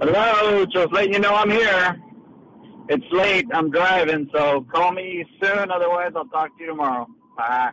Hello, just letting you know I'm here. It's late. I'm driving, so call me soon. Otherwise, I'll talk to you tomorrow. Bye.